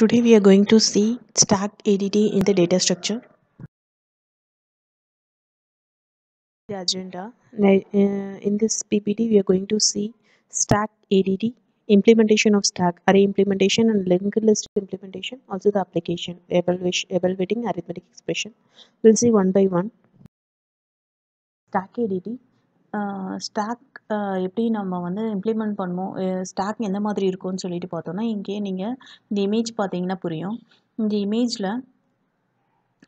Today we are going to see stacked add in the data structure. The agenda. Uh, in this PPT we are going to see stacked add implementation of stack, array implementation and linked list implementation, also the application, evaluating arithmetic expression. We'll see one by one. Stack add. Stack எப்படி நம்ம வந்து implement பண்ணுவோம் stock எந்த மாதிரி இருக்கும்னு சொல்லிட்டு பார்த்தோன்னா இங்கே நீங்கள் இந்த இமேஜ் பார்த்தீங்கன்னா புரியும். இந்த இமேஜில்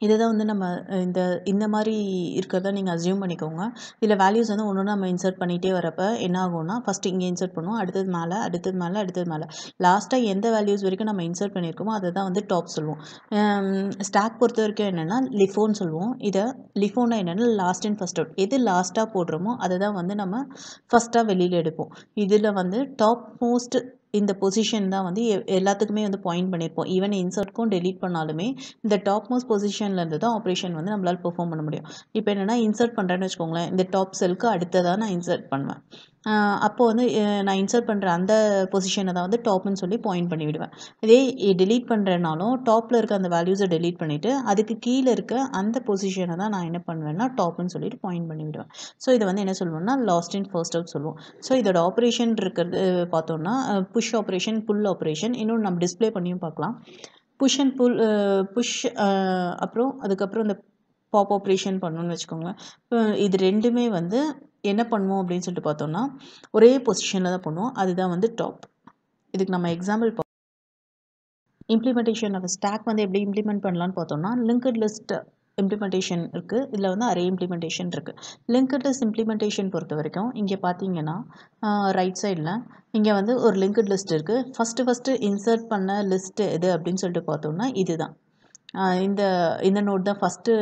இதை தான் வந்து நம்ம இந்த இந்த மாதிரி இருக்கிறத நீங்கள் அசியூம் பண்ணிக்கோங்க. இதில் வேல்யூஸ் வந்து ஒன்று நம்ம இன்சர்ட் பண்ணிகிட்டே வரப்போ என்ன ஆகும்னா ஃபஸ்ட்டு இங்கே இன்சர்ட் பண்ணுவோம் அடுத்தது மேலே அடுத்தது மேலே அடுத்தது மேலே. லாஸ்ட்டாக எந்த வேல்யூஸ் வரைக்கும் நம்ம இன்சர்ட் பண்ணியிருக்கோமோ அதை தான் வந்து டாப் சொல்லுவோம். ஸ்டாக் பொறுத்த வரைக்கும் என்னென்னா லிஃபோன்னு சொல்லுவோம். இதை லிஃபோன்னா என்னென்னா லாஸ்ட் அண்ட் ஃபஸ்ட் அவுட் எது லாஸ்ட்டாக போடுறோமோ அதை தான் வந்து நம்ம ஃபஸ்ட்டாக வெளியில் எடுப்போம். இதில் வந்து டாப் மோஸ்ட் இந்த பொசிஷன் தான் வந்து எல்லாத்துக்குமே வந்து பாயிண்ட் பண்ணியிருப்போம் ஈவன் இன்சர்ட்க்கும் டெலீட் பண்ணாலுமே இந்த டாப் மோஸ்ட் பொசிஷன்லேருந்து தான் ஆப்ரேஷன் வந்து நம்மளால் பெர்ஃபார்ம் பண்ண முடியும். இப்போ என்னென்னா இன்சர்ட் பண்ணுறேன்னு வச்சுக்கோங்களேன். இந்த டாப் செல்க்கு அடுத்ததாக நான் இன்சர்ட் பண்ணுவேன். அப்போது வந்து நான் இன்சர்ட் பண்ணுற அந்த பொசிஷனை தான் வந்து டாப்னு சொல்லி பாயிண்ட் பண்ணி விடுவேன் இதே டெலீட் பண்ணுறேனாலும் டாப்பில் இருக்க அந்த வேல்யூஸை டெலீட் பண்ணிவிட்டு அதுக்கு கீழே இருக்க அந்த பொசிஷனை தான் நான் என்ன பண்ணுவேன்னா டாப்னு சொல்லிட்டு பாயிண்ட் பண்ணி விடுவேன் ஸோ இதை வந்து என்ன சொல்லுவோம்னா லாஸ்ட் இன் ஃபர்ஸ்ட் அவுட் சொல்லுவோம் ஸோ இதோட ஆப்ரேஷன் இருக்கிறது பார்த்தோம்னா புஷ் ஆப்ரேஷன் புல் ஆப்ரேஷன் இன்னொன்று நம்ம டிஸ்ப்ளே பண்ணியும் பார்க்கலாம். புஷ் அண்ட் புல் புஷ் அப்புறம் அதுக்கப்புறம் இந்த பாப் ஆப்ரேஷன் பண்ணணும்னு வச்சுக்கோங்களேன். இது ரெண்டுமே வந்து என்ன பண்ணுவோம் அப்படின்னு சொல்லிட்டு பார்த்தோம்னா ஒரே பொசிஷனில் தான் பண்ணுவோம். அதுதான் வந்து டாப் இதுக்கு நம்ம எக்ஸாம்பிள் இம்ப்ளிமெண்டேஷன் ஆஃப் ஸ்டாக் வந்து எப்படி இம்ப்ளிமெண்ட் பண்ணலான்னு பார்த்தோம்னா லிங்க்டு லிஸ்ட் இம்ப்ளிமெண்டேஷன் இருக்குது இதில் வந்து அரே இம்ப்ளிமெண்டேஷன் இருக்குது லிங்க்டு லிஸ்ட் இம்ப்ளிமெண்டேஷன் பொறுத்த வரைக்கும் இங்கே பார்த்தீங்கன்னா ரைட் சைடில் இங்கே வந்து ஒரு லிங்க்டு லிஸ்ட் இருக்குது ஃபஸ்ட்டு ஃபஸ்ட்டு இன்சர்ட் பண்ண லிஸ்ட்டு எது அப்படின்னு சொல்லிட்டு பார்த்தோம்னா இதுதான். இந்த இந்த நோட் தான் ஃபஸ்ட்டு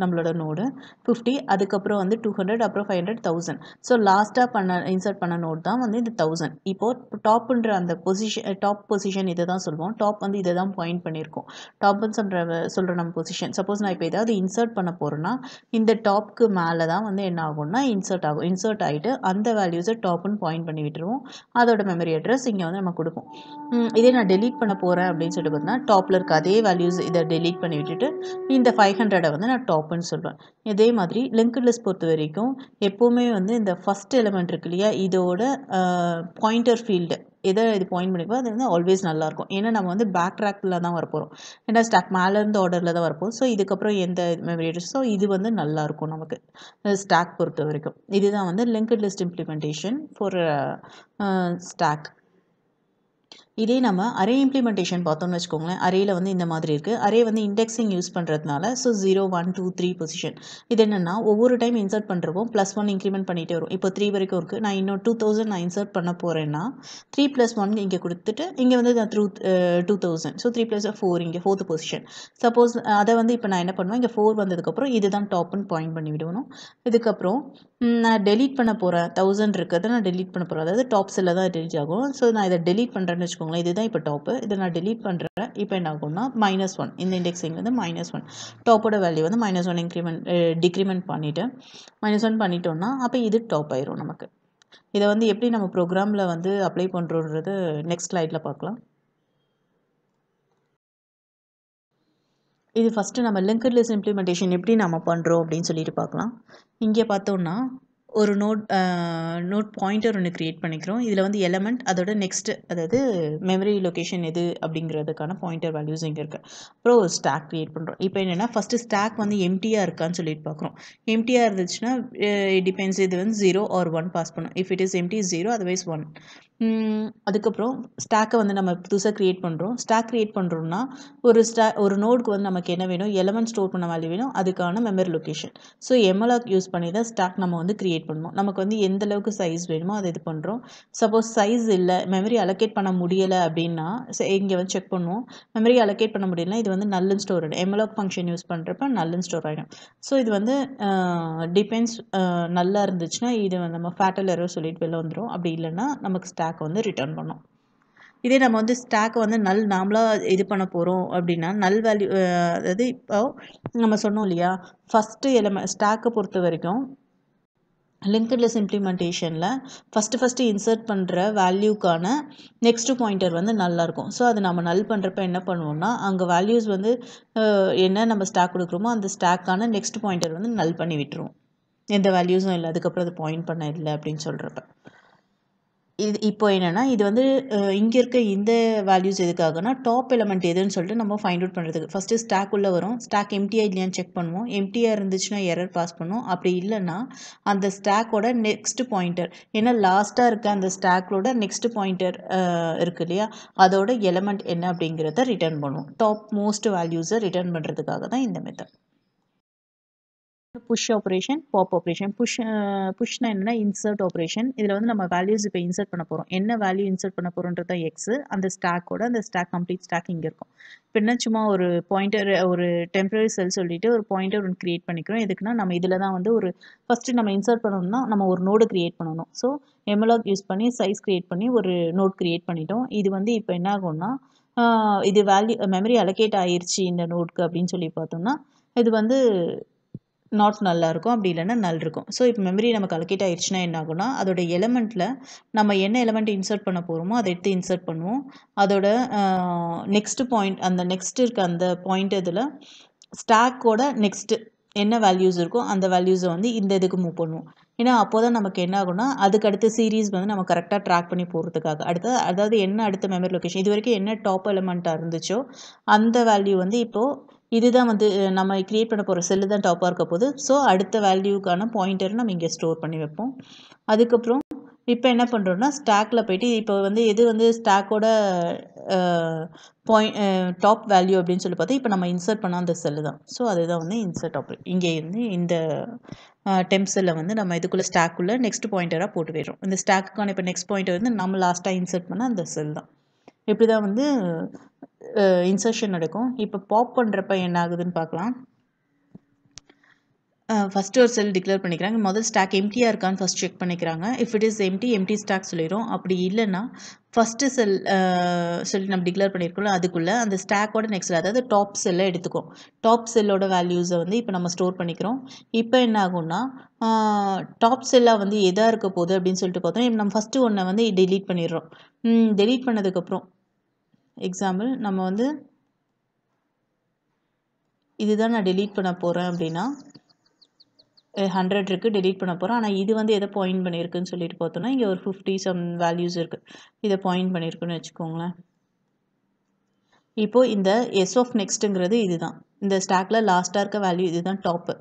நம்மளோட நோடு. ஃபிஃப்டி அதுக்கப்புறம் வந்து டூ ஹண்ட்ரட் அப்புறம் ஃபைவ் ஹண்ட்ரட் தௌசண்ட் ஸோ லாஸ்ட்டாக பண்ண இன்சர்ட் பண்ண நோட் தான் வந்து இந்த தௌசண்ட் இப்போது டாப்புன்ற அந்த பொசிஷன் டாப் பொசிஷன் இதை தான் சொல்லுவோம். டாப் வந்து இதை தான் பாயிண்ட் பண்ணியிருக்கோம். டாப்னு சொல்கிற சொல்கிற நம்ம பொசிஷன் சப்போஸ் நான் இப்போ ஏதாவது இன்சர்ட் பண்ண போகிறேன்னா இந்த டாப்க்கு மேலே தான் வந்து என்ன ஆகும்னா இன்சர்ட் ஆகும். இன்சர்ட் ஆகிட்டு அந்த வேல்யூஸை டாப்னு பாயிண்ட் பண்ணி விட்டுருவோம். அதோட மெமரி அட்ரஸ் இங்கே வந்து நம்ம கொடுப்போம். இதே நான் டெலீட் பண்ண போகிறேன் அப்படின்னு சொல்லிட்டு பார்த்தீங்கன்னா டாப்பில் இருக்க அதே வேல்யூஸ் இதை டெலீட் பண்ணி விட்டுட்டு இந்த ஃபைவ் ஹண்ட்ரடை வந்து நான் டாப்னு சொல்லுவேன் இதே மாதிரி லிங்க் லிஸ்ட் பொறுத்த வரைக்கும் எப்போவுமே வந்து இந்த ஃபஸ்ட் எலமெண்ட் இருக்கு இல்லையா இதோட பாயிண்டர் ஃபீல்டு எதை இது பாயிண்ட் பண்ணிப்போ அது வந்து ஆல்வேஸ் நல்லாயிருக்கும் ஏன்னா நம்ம வந்து பேக் ட்ராக்கில் தான் வரப்போகிறோம் ஏன்னா ஸ்டாக் மேலேருந்து ஆர்டரில் தான் வரப்போம் ஸோ இதுக்கப்புறம் எந்த மெமரி ஸோ இது வந்து நல்லாயிருக்கும் நமக்கு. ஸ்டாக் பொறுத்த வரைக்கும். இதுதான் வந்து linked list implementation for stack இதே நம்ம அரே இம்ப்ளிமெண்டேஷன் பார்த்தோம்னு வச்சுக்கோங்களேன். அரேயில் வந்து இந்த மாதிரி இருக்குது அரே வந்து இண்டெக்ஸிங் யூஸ் பண்ணுறதுனால so zero one two three position இது என்னென்னா ஒவ்வொரு டைம் இன்சர்ட் பண்ணுறப்போ ப்ளஸ் ஒன் இன்க்ரிமெண்ட் பண்ணிகிட்டே வரும். இப்போ த்ரீ வரைக்கும் இருக்குது நான் இன்னும் டூ தௌசண்ட் நான் இன்சர்ட் பண்ண போகிறேன்னா த்ரீ ப்ளஸ் ஒன் இங்கே கொடுத்துட்டு இங்கே வந்து நான் through two thousand so three plus four இங்கே ஃபோர்த்து பொசிஷன் சப்போஸ் அதை வந்து இப்போ நான் என்ன பண்ணுவேன்? இங்கே ஃபோர் வந்ததுக்கப்புறம் இதுதான் டாப்னு பாயிண்ட் பண்ணி விடணும் இதுக்கப்புறம் நான் டெலீட் பண்ண போகிறேன் தௌசண்ட் இருக்கிறத நான் டெலீட் பண்ண போகிறேன் அதாவது டாப் செல்லில் தான் டெலீட் ஆகும். ஸோ நான் இதை டெலீட் பண்ணுறேன்னு வச்சுக்கோங்களேன். இதுதான் இப்போ டாப்பு இதை நான் டெலீட் பண்ணுறேன் இப்போ என்ன ஆகும்னா மைனஸ் ஒன் இந்த இண்டெக்ஸிங் வந்து மைனஸ் ஒன் டாப்போட வேல்யூ வந்து மைனஸ் ஒன் இன்க்ரிமெண்ட் டிக்ரிமெண்ட் பண்ணிவிட்டு மைனஸ் ஒன் பண்ணிட்டோம்னா அப்போ இது டாப் ஆயிரும் நமக்கு. இதை வந்து எப்படி நம்ம ப்ரோக்ராமில் வந்து அப்ளை பண்ணுறோன்றது நெக்ஸ்ட் ஸ்லைடில் பார்க்கலாம். இது ஃபஸ்ட்டு நம்ம லிங்க்ட் லிஸ்ட் இம்ப்ளிமெண்டேஷன் எப்படி நம்ம பண்ணுறோம் அப்படின்னு சொல்லிட்டு பார்க்கலாம். இங்கே பார்த்தோன்னா ஒரு நோட் நோட் பாயிண்டர் ஒன்று க்ரியேட் பண்ணிக்கிறோம். இதில் வந்து எலமெண்ட் அதோட நெக்ஸ்ட் அதாவது மெமரி லொக்கேஷன் எது அப்படிங்கிறதுக்கான பாயிண்டர் வேல்யூஸ் இங்கே இருக்குது அப்புறம் ஒரு ஸ்டாக் க்ரியேட் பண்ணுறோம் இப்போ என்னென்னா ஃபஸ்ட்டு ஸ்டாக் வந்து எம்டியாக இருக்கான்னு சொல்லிட்டு பார்க்குறோம் எம்டியாக இருந்துச்சுன்னா டிபெண்ட்ஸ் இது வந்து ஜீரோ ஆர் ஒன் பாஸ் பண்ணும். If it is empty zero otherwise one அதுக்கப்புறம் ஸ்டாக்கை வந்து நம்ம புதுசாக க்ரியேட் பண்ணுறோம் ஸ்டாக் க்ரியேட் பண்ணுறோம்னா ஒரு ஸ்டா ஒரு நோடுக்கு வந்து நமக்கு என்ன வேணும்? எலமெண்ட் ஸ்டோர் பண்ண வேல்யூ வேணும். அதுக்கான memory location so malloc use பண்ணி தான் ஸ்டாக் நம்ம வந்து க்ரியேட் பண்ணுவோம் நமக்கு வந்து எந்த அளவுக்கு சைஸ் வேணுமோ அதை இது பண்ணுறோம் சப்போஸ் சைஸ் இல்லை மெமரி அலோகேட் பண்ண முடியலை அப்படின்னா இங்கே வந்து செக் பண்ணுவோம். மெமரி அலோகேட் பண்ண முடியலனா இது வந்து நல்லன் ஸ்டோர் ஆகிடும் எம்எலாக் ஃபங்க்ஷன் யூஸ் பண்ணுறப்ப நல்லன் ஸ்டோர் ஆகிடும் ஸோ இது வந்து டிபெண்ட்ஸ் நல்லா இருந்துச்சுன்னா இது வந்து நம்ம ஃபேட்டல் எரோ சொல்லிட்டு வெளில வந்துடும் அப்படி இல்லைன்னா நமக்கு ஸ்டாக் வந்து ரிட்டர்ன் பண்ணும். இதே நம்ம வந்து ஸ்டாக்கை வந்து நல் நாமளாக இது பண்ண போகிறோம் அப்படின்னா நல் வேல்யூ அதாவது இப்போ நம்ம சொன்னோம் இல்லையா? ஃபஸ்ட்டு எலமெண்ட் ஸ்டாக்கை பொறுத்த வரைக்கும் லிங்க்டு லிஸ்ட் இம்ப்ளிமெண்டேஷனில் ஃபஸ்ட்டு ஃபஸ்ட்டு இன்சர்ட் பண்ணுற வேல்யூக்கான நெக்ஸ்ட்டு பாயிண்டர் வந்து நல்லா இருக்கும். ஸோ அது நம்ம நல் பண்ணுறப்ப என்ன பண்ணுவோம்னா அங்கே வேல்யூஸ் வந்து என்ன நம்ம ஸ்டாக் கொடுக்குறோமோ அந்த ஸ்டாக்கான நெக்ஸ்ட் பாயிண்டர் வந்து நல் பண்ணி விட்டுருவோம். எந்த வேல்யூஸும் இல்லை அதுக்கப்புறம் அது பாயிண்ட் பண்ண இல்லை அப்படின்னு சொல்கிறப்ப இது இப்போ என்னென்னா இது வந்து இங்கே இருக்க இந்த வேல்யூஸ் எதுக்காகனா டாப் எலமெண்ட் எதுன்னு சொல்லிட்டு நம்ம ஃபைண்ட் அவுட் பண்ணுறதுக்கு ஃபஸ்ட்டு ஸ்டாக் உள்ளே வரும். ஸ்டாக் எம்டியாக இல்லையான்னு செக் பண்ணுவோம். எம்டியாக இருந்துச்சுன்னா எரர் பாஸ் பண்ணுவோம். அப்படி இல்லைன்னா அந்த ஸ்டாக்கோட நெக்ஸ்ட் பாயிண்டர் ஏன்னா லாஸ்ட்டாக இருக்க அந்த ஸ்டாக்கோட நெக்ஸ்ட் பாயிண்டர் இருக்கு இல்லையா? அதோட எலமெண்ட் என்ன அப்படிங்கிறத ரிட்டர்ன் பண்ணுவோம். டாப் மோஸ்ட் வேல்யூஸை ரிட்டர்ன் பண்ணுறதுக்காக தான் இந்த method push operation pop operation push புஷ்னா என்னன்னா இன்சர்ட் ஆப்ரேஷன் இதில் வந்து நம்ம வேல்யூஸ் இப்போ இன்சர்ட் பண்ண போகிறோம் என்ன வேல்யூ இன்சர்ட் பண்ண போகிறோன்றது தான் எக்ஸு அந்த ஸ்டாக்கோட அந்த ஸ்டாக் கம்ப்ளீட் ஸ்டாக் இங்கே இருக்கும். இப்போ என்ன சும்மா ஒரு பாயிண்டர் ஒரு டெம்பரரி செல் சொல்லிட்டு ஒரு பாயிண்டர் ஒன்று கிரியேட் பண்ணிக்கிறோம். எதுக்குன்னா நம்ம இதில் தான் வந்து ஒரு ஃபஸ்ட்டு நம்ம இன்சர்ட் பண்ணணும்னா நம்ம ஒரு நோடு கிரியேட் பண்ணணும். ஸோ எம்எலாக் யூஸ் பண்ணி சைஸ் கிரியேட் பண்ணி ஒரு நோட் கிரியேட் பண்ணிட்டோம். இது வந்து இப்போ என்ன ஆகும்னா இது வேல்யூ மெமரி அலோகேட் ஆயிடுச்சு இந்த நோட்க்கு அப்படின்னு சொல்லி பார்த்தோம்னா இது வந்து நாட் நல்லா இருக்கும் அப்படி இல்லைன்னா நல் இருக்கும் ஸோ இப்போ மெமரி நமக்கு அலோகேட் ஆயிடுச்சுன்னா என்ன ஆகும்னா அதோட எலமெண்ட்டில் நம்ம என்ன எலமெண்ட் இன்சர்ட் பண்ண போகிறோமோ அதை எடுத்து இன்சர்ட் பண்ணுவோம். அதோட நெக்ஸ்ட் பாயிண்ட் அந்த நெக்ஸ்ட் இருக்க அந்த பாயிண்ட் இதில் ஸ்டாக்கோட நெக்ஸ்ட்டு என்ன வேல்யூஸ் இருக்கோ அந்த வேல்யூஸை வந்து இந்த இதுக்கு மூவ் பண்ணுவோம். ஏன்னா அப்போ தான் நமக்கு என்ன ஆகும்னா அதுக்கு அடுத்த சீரீஸ் வந்து நம்ம கரெக்டாக ட்ராக் பண்ணி போகிறதுக்காக அடுத்த அதாவது என்ன அடுத்த மெமரி லொக்கேஷன் இது வரைக்கும் என்ன டாப் எலமெண்ட்டாக இருந்துச்சோ அந்த வேல்யூ வந்து இப்போது இதுதான் வந்து நம்ம க்ரியேட் பண்ண போகிற செல்லு தான் டாப்பாக இருக்க போகுது. ஸோ அடுத்த வேல்யூக்கான பாயிண்டர் நம்ம இங்கே ஸ்டோர் பண்ணி வைப்போம். அதுக்கப்புறம் இப்போ என்ன பண்ணுறோன்னா ஸ்டாக்கில் போயிட்டு இப்போ வந்து எது வந்து ஸ்டாக்கோட பாயிண்ட் டாப் வேல்யூ அப்படின்னு சொல்லி பார்த்தா இப்போ நம்ம இன்சர்ட் பண்ண அந்த செல்லு தான். ஸோ அதுதான் வந்து இன்சர்ட் ஆப்ரேட் இங்கே இருந்து இந்த டெம்ப் செல்லை வந்து நம்ம இதுக்குள்ளே ஸ்டாக்குள்ளே நெக்ஸ்ட் பாயிண்டராக போட்டு போயிடுறோம். இந்த ஸ்டாக்குக்கான இப்போ நெக்ஸ்ட் பாயிண்ட் வந்து நம்ம லாஸ்ட்டாக இன்சர்ட் பண்ண அந்த செல் தான். இப்படி தான் வந்து இன்சர்ஷன் நடக்கும் இப்போ பாப் பண்ணுறப்ப என்ன ஆகுதுன்னு பார்க்கலாம் ஃபஸ்ட்டு ஒரு செல் டிக்ளேர் பண்ணிக்கிறாங்க. முதல் ஸ்டாக் எம்டியாக இருக்கான்னு ஃபஸ்ட் செக் பண்ணிக்கிறாங்க. If it is empty empty stack சொல்லிடும் அப்படி இல்லைன்னா ஃபஸ்ட்டு செல் சொல்லி நம்ம டிக்ளேர் பண்ணியிருக்கோம்ல அதுக்குள்ளே அந்த ஸ்டாக்கோட நெக்ஸ்ட் அதாவது டாப் செல்லை எடுத்துக்கும் டாப் செல்லோட வேல்யூஸை வந்து இப்போ நம்ம ஸ்டோர் பண்ணிக்கிறோம். இப்போ என்ன ஆகும்னா டாப் செல்லாக வந்து எதாக இருக்க போகுது அப்படின்னு சொல்லிட்டு பார்த்தோம் இப்போ நம்ம ஃபஸ்ட்டு ஒன்றை வந்து டெலீட் பண்ணிடுறோம். டெலீட் பண்ணதுக்கப்புறம் எக்ஸாம்பிள் நம்ம வந்து இதுதான் நான் டெலீட் பண்ண போகிறேன் அப்படின்னா ஹண்ட்ரட் இருக்குது டெலீட் பண்ண போகிறோம் ஆனால் இது வந்து எதை பாயிண்ட் பண்ணியிருக்குன்னு சொல்லிட்டு பார்த்தோன்னா இங்கே ஒரு ஃபிஃப்டி சம் வேல்யூஸ் இருக்குது இதை பாயிண்ட் பண்ணியிருக்குன்னு வச்சுக்கோங்களேன். இப்போது இந்த எஸ் ஆஃப் நெக்ஸ்ட்டுங்கிறது இதுதான். இந்த ஸ்டாக்கில் லாஸ்ட்டாக இருக்க வேல்யூ இதுதான் டாப்பு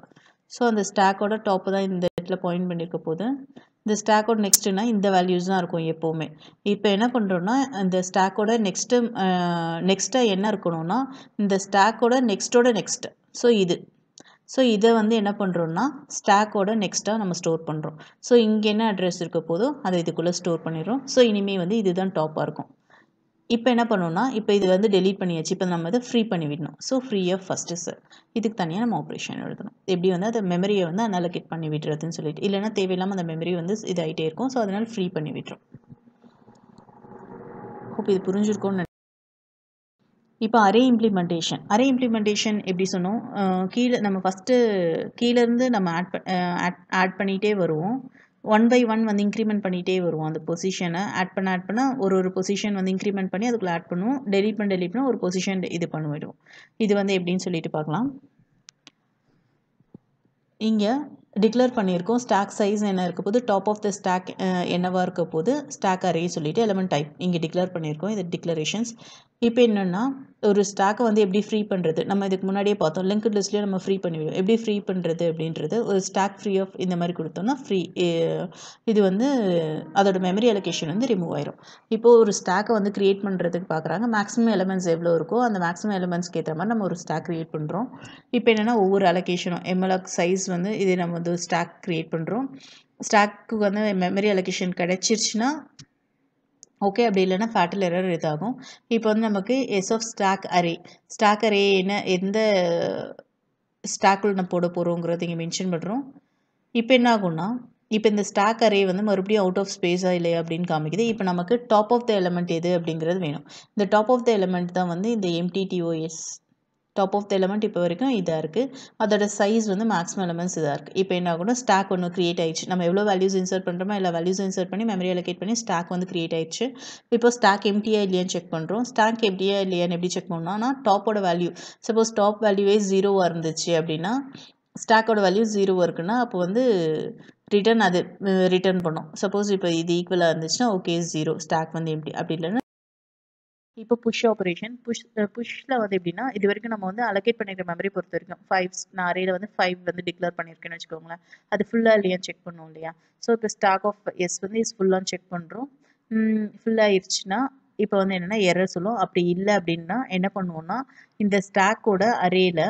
ஸோ அந்த ஸ்டாக்கோட டாப்பு தான் இந்த இடத்துல பாயிண்ட் பண்ணியிருக்க போது இந்த ஸ்டாக்கோட நெக்ஸ்ட்டுனா இந்த வேல்யூஸ் தான் இருக்கும் எப்போவுமே. இப்போ என்ன பண்ணுறோன்னா இந்த ஸ்டாக்கோட நெக்ஸ்ட்டு நெக்ஸ்ட்டாக என்ன இருக்கணும்னா இந்த ஸ்டாக்கோட நெக்ஸ்ட்டோட நெக்ஸ்ட்டு ஸோ இது. ஸோ இதை வந்து என்ன பண்ணுறோன்னா ஸ்டாக்கோட நெக்ஸ்ட்டாக நம்ம ஸ்டோர் பண்ணுறோம் ஸோ இங்கே என்ன அட்ரஸ் இருக்க போதோ அதை இதுக்குள்ளே ஸ்டோர் பண்ணிடுறோம். ஸோ இனிமேல் வந்து இதுதான் டாப்பாக இருக்கும். இப்போ என்ன பண்ணணும்னா இப்போ இது வந்து டெலீட் பண்ணியாச்சு. இப்போ நம்ம அதை ஃப்ரீ பண்ணி விடணும். So free of first sir இதுக்கு தனியாக நம்ம ஆப்ரேஷன் எழுதணும். எப்படி வந்து அந்த மெமரியை வந்து அனலகேட் பண்ணி விடுறதுன்னு சொல்லிட்டு. இல்லைன்னா தேவையில்லாமல் அந்த மெமரி வந்து இதாகிட்டே இருக்கும். ஸோ அதனால் ஃப்ரீ பண்ணி விட்டுரும். ஹோப் இது புரிஞ்சிருக்கும்னு இப்போ அரே இம்ப்ளிமெண்டேஷன் அரே இம்ப்ளிமெண்டேஷன் எப்படி சொன்னோம்? கீழே நம்ம ஃபஸ்ட்டு கீழேருந்து நம்ம ஆட் ஆட் ஆட் பண்ணிகிட்டே வருவோம். ஒன் பை ஒன் வந்து இன்க்ரிமெண்ட் பண்ணிகிட்டே வருவோம் அந்த பொசிஷனை ஆட் பண்ண ஆட் பண்ண ஒரு ஒரு பொசிஷன் வந்து இன்க்ரிமெண்ட் பண்ணி அதுக்குள்ளே ஆட் பண்ணுவோம். டெலிட் பண்ண டெலிட் பண்ண ஒரு பொசிஷன் இது பண்ணிவிடுவோம் இது வந்து எப்படின்னு சொல்லிட்டு பார்க்கலாம். இங்கே டிக்ளேர் பண்ணியிருக்கோம். ஸ்டாக் சைஸ் என்ன இருக்க போது டாப் ஆஃப் த ஸ்டாக் என்னவாக இருக்க போது ஸ்டாக் அரே சொல்லிவிட்டு எலமெண்ட் டைப் இங்கே டிக்ளேர் பண்ணியிருக்கோம். இது டிக்ளரேஷன்ஸ் இப்போ என்னென்னா ஒரு ஸ்டாக்கை வந்து எப்படி ஃப்ரீ பண்ணுறது நம்ம இதுக்கு முன்னாடியே பார்த்தோம். லிங்க் லிஸ்ட்லேயே நம்ம ஃப்ரீ பண்ணிவிடுவோம் எப்படி ஃப்ரீ பண்ணுறது அப்படின்றது ஒரு ஸ்டாக் ஃப்ரீ ஆஃப் இந்த மாதிரி கொடுத்தோம்னா ஃப்ரீ இது வந்து அதோட மெமரி அலோகேஷன் வந்து ரிமூவ் ஆயிரும். இப்போது ஒரு ஸ்டாக்கை வந்து க்ரியேட் பண்ணுறதுக்கு பார்க்குறாங்க மேக்ஸிமம் எலமெண்ட்ஸ் எவ்வளோ இருக்கோ அந்த மேக்ஸிமம் எலமெண்ட்ஸ்க்கு ஏற்ற மாதிரி நம்ம ஒரு ஸ்டாக் க்ரியேட் பண்ணுறோம் இப்போ என்னென்னா ஒவ்வொரு அலோகேஷனும் எம்எல்ஆக் சைஸ் வந்து இது நம்ம வந்து ஸ்டாக் க்ரியேட் பண்ணுறோம் ஸ்டாக்கு வந்து மெமரி அலோகேஷன் கிடச்சிருச்சுன்னா ஓகே அப்படி இல்லைன்னா ஃபேட்டல் எரர் இதாகும். இப்போ வந்து நமக்கு S of stack array stack array என்ன எந்த ஸ்டாக்கில் நம்ம போட போகிறோங்கிறத இங்கே மென்ஷன் பண்ணுறோம் இப்போ என்ன ஆகும்னா இப்போ இந்த ஸ்டாக் அரே வந்து மறுபடியும் அவுட் ஆஃப் ஸ்பேஸா இல்லையா அப்படின்னு காமிக்குது. இப்போ நமக்கு டாப் ஆஃப் த எலமெண்ட் எது அப்படிங்கிறது வேணும். இந்த டாப் ஆஃப் த எலமெண்ட் தான் வந்து இந்த empty TOS top of the element இப்போ வரைக்கும் இதாக இருக்குது அதோட சைஸ் வந்து மேக்ஸிமம் எலமெண்ட்ஸ் இதாக இருக்குது இப்போ என்ன ஆகணும் ஸ்டாக் ஒன்று க்ரியேட் ஆயிடுச்சு. நம்ம எவ்வளோ வேல்யூஸ் இன்சர்ட் பண்ணுறோமோ எல்லா வேல்யூஸ் இன்சர்ட் பண்ணி மெமரி அலோகேட் பண்ணி ஸ்டாக் வந்து க்ரியேட் ஆயிடுச்சு. இப்போ ஸ்டாக் எம்டியா இல்லையான்னு செக் பண்ணுறோம் ஸ்டாக் எம்டியா இல்லையான்னு எப்படி செக் பண்ணோம்னா டாப்போட வேல்யூ சப்போஸ் டாப் வேல்யூவே ஜீரோவாக இருந்துச்சு அப்படின்னா ஸ்டாக்கோட வேல்யூ ஜீரோவாக இருக்குன்னா அப்போ வந்து ரிட்டர்ன் அது ரிட்டர்ன் பண்ணோம். சப்போஸ் இப்போ இது ஈக்குவலாக இருந்துச்சுன்னா ஓகே ஜீரோ ஸ்டாக் வந்து எப்படி அப்படி இல்லைன்னா இப்போ புஷ் ஆப்ரேஷன் புஷ் புஷ்ஷில் வந்து எப்படின்னா இது வரைக்கும் நம்ம வந்து அலோகேட் பண்ணிக்கிற மெமரி பொறுத்த வரைக்கும் ஃபைவ் நான் அரேல வந்து ஃபைவ் வந்து டிக்ளேர் பண்ணியிருக்கேன்னு வச்சுக்கோங்களேன். அது ஃபுல்லாக இல்லையா செக் பண்ணுவோம் இல்லையா? ஸோ இப்போ ஸ்டாக் ஆஃப் எஸ் வந்து எஸ் ஃபுல்லாக செக் பண்ணுறோம் ஃபுல்லாகிருச்சுன்னா இப்போ வந்து என்னென்னா எரர் சொல்லும். அப்படி இல்லை அப்படின்னா என்ன பண்ணுவோம்னா இந்த ஸ்டாக்கோட அரேல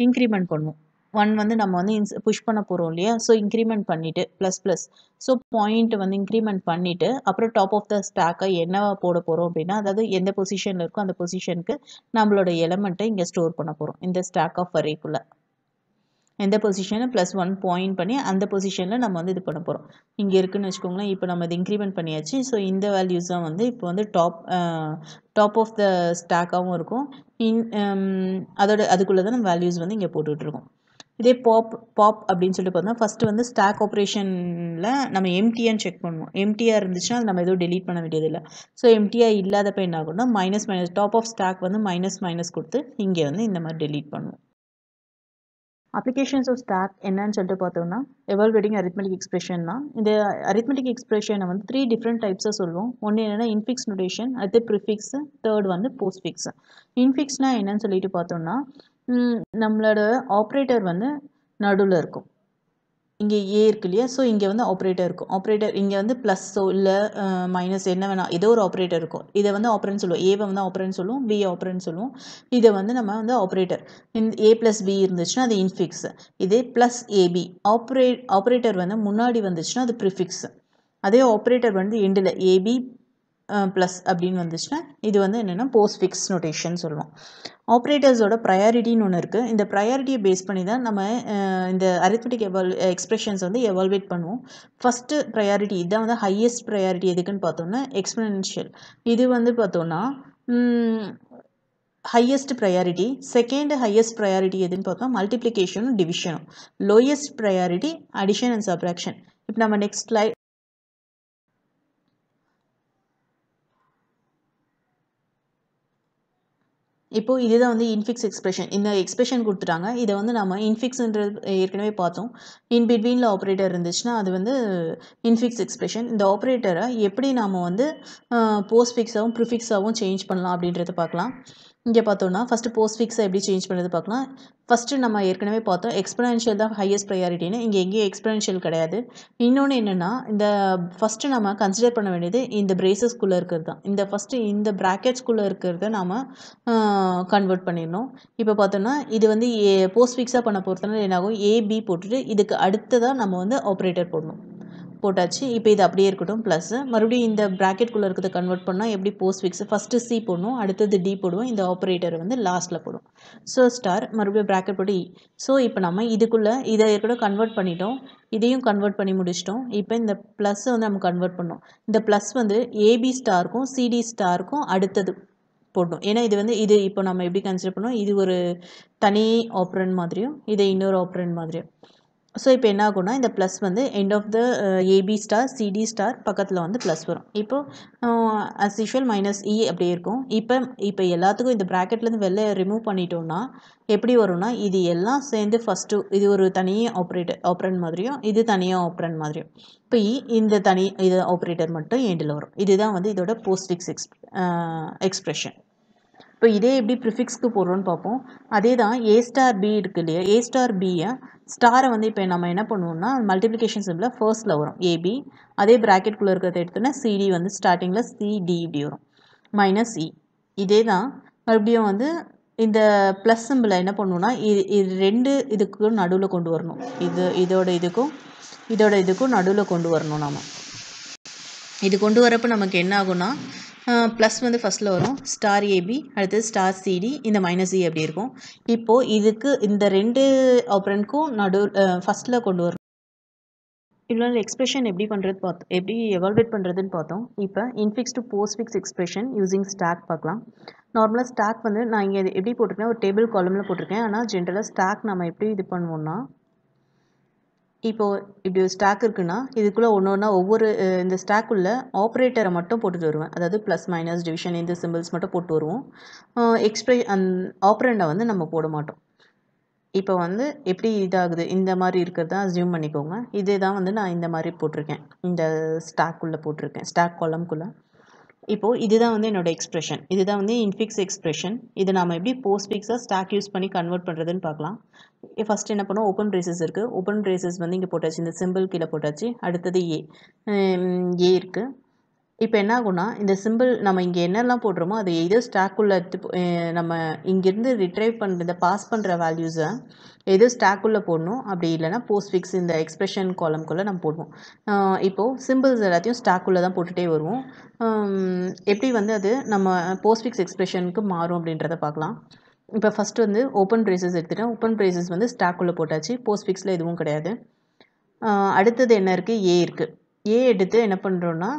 இன்க்ரிமெண்ட் பண்ணுவோம். ஒன் வந்து நம்ம வந்து இன்ஸ் புஷ் பண்ண போகிறோம் இல்லையா? ஸோ இன்க்ரிமெண்ட் பண்ணிவிட்டு ப்ளஸ் ப்ளஸ் ஸோ பாயிண்ட் வந்து இன்க்ரிமெண்ட் பண்ணிவிட்டு அப்புறம் டாப் ஆஃப் த ஸ்டாக்கை என்னவா போட போகிறோம் அப்படின்னா அதாவது எந்த பொசிஷனில் இருக்கோ அந்த பொசிஷனுக்கு நம்மளோட எலமெண்ட்டை இங்கே ஸ்டோர் பண்ண போகிறோம் இந்த ஸ்டாக் ஆஃப் அரேக்குள்ளே எந்த பொசிஷனை ப்ளஸ் ஒன் பாயிண்ட் பண்ணி அந்த பொசிஷனில் நம்ம வந்து இது பண்ண போகிறோம் இங்கே இருக்குதுன்னு வச்சுக்கோங்களேன் இப்போ நம்ம இது இன்க்ரிமெண்ட் பண்ணியாச்சு. ஸோ இந்த வேல்யூஸ் தான் வந்து இப்போ வந்து டாப் டாப் ஆஃப் த ஸ்டாக்காகவும் இருக்கும். இன் அதோட அதுக்குள்ளே தான் நம்ம வேல்யூஸ் வந்து இங்கே போட்டுட்ருக்கோம் இதே பாப் பாப் அப்படின்னு சொல்லிட்டு பார்த்தோம்னா ஃபஸ்ட்டு வந்து ஸ்டாக் ஆப்ரேஷனில் நம்ம எம்டியான்னு செக் பண்ணுவோம். எம்டிஆர் இருந்துச்சுன்னா அது நம்ம எதுவும் டெலீட் பண்ண வேண்டியதில்லை. ஸோ எம்டிஆர் இல்லாதப்ப என்ன ஆகும்னா minus minus top of stack வந்து மைனஸ் மைனஸ் கொடுத்து இங்கே வந்து இந்த மாதிரி டெலீட் பண்ணுவோம். அப்ளிகேஷன்ஸ் ஆஃப் ஸ்டாக் என்னன்னு சொல்லிட்டு பார்த்தோம்னா எவால்வேட்டிங் அரித்மெட்டிக் எக்ஸ்பிரஷன்னா இந்த அரித்மெட்டிக் எக்ஸ்பிரஷனை வந்து த்ரீ டிஃப்ரெண்ட் டைப்ஸாக சொல்லுவோம். ஒன்று என்னென்னா இன்ஃபிக்ஸ் நோட்டேஷன் அடுத்து ப்ரிஃபிக்ஸ் தேர்ட் வந்து போஸ்ட் ஃபிக்ஸ் இன்ஃபிக்ஸ்னால் என்னன்னு சொல்லிட்டு பார்த்தோம்னா நம்மளோட ஆப்ரேட்டர் வந்து நடுவில் இருக்கும். இங்கே ஏ இருக்கு இல்லையா? ஸோ இங்கே வந்து ஆப்ரேட்டர் இருக்கும். ஆப்ரேட்டர் இங்கே வந்து ப்ளஸ்ஸோ இல்லை மைனஸ் என்ன வேணால் ஏதோ ஒரு ஆப்ரேட்டர் இருக்கும். இதை வந்து ஆப்ரேன்னு சொல்லுவோம். ஏவை வந்து ஆப்ரேன்னு சொல்லுவோம். பி ஆப்ரேன்னு சொல்லுவோம். இதை வந்து நம்ம வந்து ஆப்ரேட்டர் இந்த ஏ ப்ளஸ் பி இருந்துச்சுன்னா அது இன்ஃபிக்ஸ் இதே ப்ளஸ் ஏபி ஆப்ரே ஆப்ரேட்டர் வந்து முன்னாடி வந்துச்சுன்னா அது ப்ரிஃபிக்ஸ் அதே ஆப்ரேட்டர் வந்து எண்டில் ஏபி ப்ளஸ் அப்படின்னு வந்துச்சுன்னா இது வந்து என்னென்னா போஸ்ட் ஃபிக்ஸ் நொட்டேஷன் சொல்லுவோம் ஆப்ரேட்டர்ஸோட ப்ரையாரிட்டின்னு ஒன்று இருக்குது இந்த ப்ரையாரிட்டியை பேஸ் பண்ணி தான் நம்ம இந்த அரித்மெட்டிக் எவால் எக்ஸ்பிரஷன்ஸ் வந்து எவால்வேட் பண்ணுவோம். ஃபஸ்ட்டு ப்ரையாரிட்டி இதான் வந்து ஹையஸ்ட் ப்ரையாரிட்டி எதுக்குன்னு பார்த்தோம்னா எக்ஸ்பெனன்ஷியல் இது வந்து பார்த்தோன்னா highest priority second highest priority எதுன்னு பார்த்தோம் மல்டிப்ளிகேஷனும் டிவிஷனும் lowest priority addition and subtraction இப்போ நம்ம நெக்ஸ்ட் ஸ்லை இப்போ இதுதான் வந்து இன்ஃபிக்ஸ் எக்ஸ்பிரஷன் இந்த எக்ஸ்பிரஷன் கொடுத்துட்டாங்க. இதை வந்து நம்ம இன்ஃபிக்ஸ்ன்றது ஏற்கனவே பார்த்தோம். இன் பிட்வீனில் ஆப்ரேட்டர் இருந்துச்சுன்னா அது வந்து இன்ஃபிக்ஸ் எக்ஸ்பிரஷன் இந்த ஆப்ரேட்டரை எப்படி நாம் வந்து போஸ்ட் ஃபிக்ஸாகவும் ப்ரிஃபிக்ஸாகவும் சேஞ்ச் பண்ணலாம் அப்படின்றத பார்க்கலாம். இங்கே பார்த்தோன்னா ஃபஸ்ட்டு போஸ்ட் ஃபிக்ஸை எப்படி சேஞ்ச் பண்ணுறது பார்க்கலாம். ஃபஸ்ட்டு நம்ம ஏற்கனவே பார்த்தோம் எக்ஸ்பனன்ஷியல் தான் ஹையஸ்ட் ப்ரையாரிட்டின்னு இங்கே எங்கேயும் எக்ஸ்பனன்ஷியல் கிடையாது. இன்னொன்று என்னென்னா இந்த ஃபஸ்ட்டு நம்ம கன்சிடர் பண்ண வேண்டியது இந்த பிரேசஸ்குள்ளே இருக்கிறது தான். இந்த ஃபஸ்ட்டு இந்த ப்ராக்கெட்ஸ்குள்ளே இருக்கிறத நாம் கன்வெர்ட் பண்ணிடணும். இப்போ பார்த்தோன்னா இது வந்து ஏ போஸ்ட் ஃபிக்ஸாக பண்ண பொறுத்தனால என்னாகும் ஏபி போட்டுட்டு இதுக்கு அடுத்ததாக நம்ம வந்து ஆப்ரேட்டர் போடணும். போட்டாச்சு. இப்போ இது அப்படியே இருக்கட்டும். ப்ளஸ் மறுபடியும் இந்த ப்ராக்கெட்குள்ளே இருக்கிறத கன்வெர்ட் பண்ணால் எப்படி போஸ்ட் ஃபிக்ஸ் ஃபஸ்ட்டு சி போடணும் அடுத்தது டி போடுவோம். இந்த ஆப்ரேட்டர் வந்து லாஸ்ட்டில் போடும் ஸோ ஸ்டார் மறுபடியும் ப்ராக்கெட் போட்டு e. இ ஸோ இப்போ நம்ம இதுக்குள்ளே இதை ஏற்கனவே கன்வெர்ட் பண்ணிட்டோம். இதையும் கன்வெர்ட் பண்ணி முடிச்சிட்டோம். இப்போ இந்த ப்ளஸ்ஸை வந்து நம்ம கன்வெர்ட் பண்ணோம். இந்த ப்ளஸ் வந்து ஏபி ஸ்டாருக்கும் சிடி ஸ்டாருக்கும் அடுத்தது போடணும். ஏன்னா இது வந்து இது இப்போ நம்ம எப்படி கன்சிடர் பண்ணோம்? இது ஒரு தனி ஆப்ரன் மாதிரியும் இது இன்னொரு ஆப்ரன் மாதிரியும். ஸோ இப்போ என்ன ஆகும்னா இந்த ப்ளஸ் வந்து end of the AB star CD star பக்கத்தில் வந்து ப்ளஸ் வரும். இப்போது அஸ் யூஷுவல் மைனஸ் இ அப்படியே இருக்கும். இப்போ இப்போ எல்லாத்துக்கும் இந்த ப்ராக்கெட்லேருந்து வெளில ரிமூவ் பண்ணிட்டோம்னா எப்படி வரும்னா இது எல்லாம் சேர்ந்து ஃபஸ்ட்டு இது ஒரு தனியாக ஆப்ரேட்டர் ஆப்ரன் மாதிரியும் இது தனியாக ஆப்ரன் மாதிரியும். இப்போ இ இந்த தனி இது ஆப்ரேட்டர் மட்டும் எண்டில் வரும். இதுதான் வந்து இதோட போஸ்டிக்ஸ் எக்ஸ் எக்ஸ்ப்ரெஷன் இப்போ இதே எப்படி ப்ரிஃபிக்ஸ்க்கு போடுறோன்னு பார்ப்போம். அதே தான் ஏ ஸ்டார் பி இருக்கு இல்லையா? ஏ ஸ்டார் பியை ஸ்டாரை வந்து இப்போ நம்ம என்ன பண்ணுவோம்னா மல்டிப்ளிகேஷன் சிம்பிளில் ஃபர்ஸ்ட்டில் வரும். ஏபி அதே ப்ராக்கெட்குள்ளே இருக்கிறத எடுத்தோன்னா சிடி வந்து ஸ்டார்டிங்கில் சிடி இப்படி வரும். Minus E e. இதே தான் மறுபடியும் வந்து இந்த ப்ளஸ் சிம்பிளை என்ன பண்ணுவோம்னா இது இது ரெண்டு இதுக்கும் நடுவில் கொண்டு வரணும். இது இதோட இதுக்கும் இதோட இதுக்கும் நடுவில் கொண்டு வரணும் நாம். இது கொண்டு வரப்போ நமக்கு என்ன ஆகும்னா ப்ளஸ் வந்து ஃபஸ்ட்டில் வரும். ஸ்டார் ஏபி அடுத்தது ஸ்டார் சிடி இந்த மைனஸ் இ e அப்படி இருக்கும். இப்போது இதுக்கு இந்த ரெண்டு ஆப்ரனுக்கும் நடு ஃபஸ்ட்டில் கொண்டு வரணும் இவ்வளோ எக்ஸ்பிரஷன் எப்படி பண்ணுறது பார்த்தோம் எப்படி எவால்வேட் பண்ணுறதுன்னு பார்த்தோம். இப்போ infix to postfix expression using stack பார்க்கலாம் நார்மலாக ஸ்டாக் வந்து நான் இங்கே எப்படி போட்டிருக்கேன் ஒரு டேபிள் காலமில் போட்டிருக்கேன். ஆனால் ஜென்ரலாக ஸ்டாக் நம்ம எப்படி இது பண்ணுவோம்னா இப்போது இப்படி ஒரு ஸ்டாக் இருக்குன்னா இதுக்குள்ளே ஒன்று ஒன்றா ஒவ்வொரு இந்த இந்த உள்ளே ஆப்ரேட்டரை மட்டும் போட்டுட்டு வருவேன். அதாவது ப்ளஸ் மைனஸ் டிவிஷன் இந்த சிம்பிள்ஸ் மட்டும் போட்டு வருவோம். எக்ஸ்பிரே அந் ஆப்ரேண்டை வந்து நம்ம போட மாட்டோம். இப்போ வந்து எப்படி இதாகுது? இந்த மாதிரி இருக்கிறதா அஸ்யூம் பண்ணிக்கோங்க. இதே தான் வந்து நான் இந்த மாதிரி போட்டிருக்கேன். இந்த ஸ்டாக்குள்ளே போட்டிருக்கேன். ஸ்டாக் காலம்குள்ளே இப்போது இதுதான் வந்து என்னோடய எக்ஸ்பிரஷன் இதுதான் வந்து இன்ஃபிக்ஸ் எக்ஸ்பிரஷன் இதை நம்ம எப்படி போஸ்ட் ஃபிக்ஸாக ஸ்டாக் யூஸ் பண்ணி கன்வெர்ட் பண்ணுறதுன்னு பார்க்கலாம். ஃபஸ்ட்டு என்ன பண்ணுவோம்? ஓப்பன் ப்ரேசஸ் இருக்குது ஓப்பன் ப்ரேசஸ் வந்து இங்கே போட்டாச்சு. இந்த சிம்பிள் கீழே போட்டாச்சு. அடுத்தது ஏ ஏ இருக்குது இப்போ என்ன ஆகும்னா இந்த சிம்பிள் நம்ம இங்கே என்னெல்லாம் போடுறோமோ அது எதோ ஸ்டாக்குள்ளே எடுத்து நம்ம இங்கேருந்து ரிட்ரைவ் பண்ணுற இந்த பாஸ் பண்ணுற வேல்யூஸை எதோ ஸ்டாக்குள்ளே போடணும். அப்படி இல்லைன்னா போஸ்ட் ஃபிக்ஸ் இந்த எக்ஸ்பிரஷன் காலம்குள்ளே நம்ம போடுவோம். இப்போது சிம்பிள்ஸ் எல்லாத்தையும் ஸ்டாக்குள்ளே தான் போட்டுகிட்டே வருவோம். எப்படி வந்து அது நம்ம போஸ்ட் ஃபிக்ஸ் எக்ஸ்பிரஷனுக்கு மாறும் அப்படின்றத பார்க்கலாம். இப்போ ஃபஸ்ட்டு வந்து ஓப்பன் ப்ரேசஸ் எடுத்துகிட்டேன் ஓப்பன் ப்ரேசஸ் வந்து ஸ்டாக்குள்ளே போட்டாச்சு. போஸ்ட் ஃபிக்ஸில் எதுவும் கிடையாது. அடுத்தது என்ன இருக்குது ஏ இருக்குது ஏ எடுத்து என்ன பண்ணுறோன்னா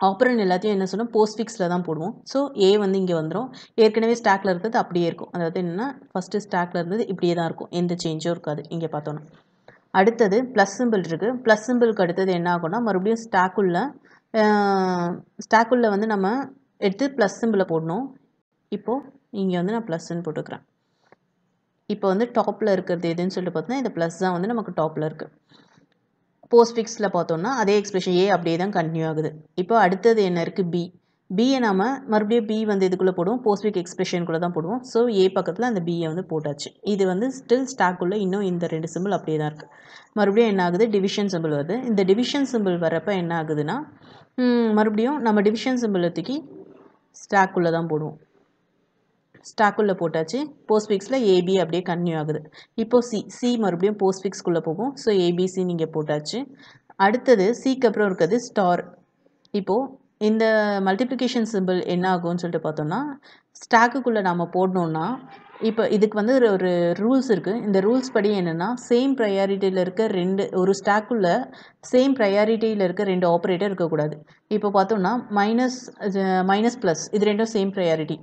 ஆப்பரன் எல்லாத்தையும் என்ன சொன்னால் போஸ்ட் ஃபிக்ஸில் தான் போடுவோம். ஸோ ஏ வந்து இங்கே வந்துடும் ஏற்கனவே ஸ்டாக்ல இருக்கிறது அப்படியே இருக்கும். அதாவது என்னென்னா ஃபஸ்ட்டு ஸ்டாக்ல இருந்தது இப்படியே தான் இருக்கும். எந்த சேஞ்சும் இருக்காது. இங்கே பார்த்தோன்னா அடுத்தது ப்ளஸ் சிம்பிள் இருக்குது ப்ளஸ் சிம்பிளுக்கு அடுத்தது என்ன ஆகும்னா மறுபடியும் ஸ்டாக்குள்ள ஸ்டாக்குள்ள வந்து நம்ம எடுத்து ப்ளஸ் சிம்பிளை போடணும். இப்போது இங்கே வந்து நான் ப்ளஸ்ன்னு போட்டுக்கிறேன். இப்போ வந்து டாப்பில் இருக்கிறது எதுன்னு சொல்லிட்டு பார்த்தோன்னா இந்த ப்ளஸ் தான் வந்து நமக்கு டாப்பில் இருக்குது போஸ்ட் ஃபிக்ஸில் அதே எக்ஸ்பிரஷன் ஏ அப்படியே தான் கண்டினியூ ஆகுது. இப்போ அடுத்தது என்ன இருக்குது பி பியை நாம மறுபடியும் பி வந்து இதுக்குள்ளே போடுவோம். போஸ்ட்ஃபிக் எக்ஸ்பிரஷனுக்குள்ளே தான் போடுவோம். ஸோ ஏ பக்கத்தில் அந்த பியை வந்து போட்டாச்சு. இது வந்து ஸ்டில் ஸ்டாக்குள்ளே இன்னும் இந்த ரெண்டு சிம்பிள் அப்படியே தான் இருக்குது மறுபடியும் என்ன ஆகுது? டிவிஷன் சிம்பிள் வருது. இந்த டிவிஷன் சிம்பிள் வரப்போ என்ன ஆகுதுன்னா மறுபடியும் நம்ம டிவிஷன் சிம்பிளை ஸ்டாக்குள்ளே தான் போடுவோம். ஸ்டாக்குள்ளே போட்டாச்சு. போஸ்ட் ஃபிக்ஸில் ஏபி அப்படியே கன்டினியூ ஆகுது. இப்போது சி சி மறுபடியும் போஸ்ட்ஃபிக்ஸ்குள்ளே போகும். ஸோ ஏபிசி நீங்கள் போட்டாச்சு. அடுத்தது சிக்கு அப்புறம் இருக்கிறது ஸ்டார் இப்போது இந்த மல்டிப்ளிகேஷன் சிம்பிள் என்ன ஆகும்னு சொல்லிட்டு பார்த்தோம்னா ஸ்டாக்குக்குள்ளே நாம் போடணுன்னா இப்போ இதுக்கு வந்து ஒரு ஒரு ரூல்ஸ் இருக்குது இந்த ரூல்ஸ் படி என்னென்னா சேம் ப்ரையாரிட்டியில் இருக்க ரெண்டு ஒரு ஸ்டாக்குள்ள சேம் ப்ரையாரிட்டியில் இருக்க ரெண்டு ஆப்ரேட்டர் இருக்கக்கூடாது. இப்போ பார்த்தோம்னா மைனஸ் மைனஸ் ப்ளஸ் இது ரெண்டும் சேம் ப்ரையாரிட்டி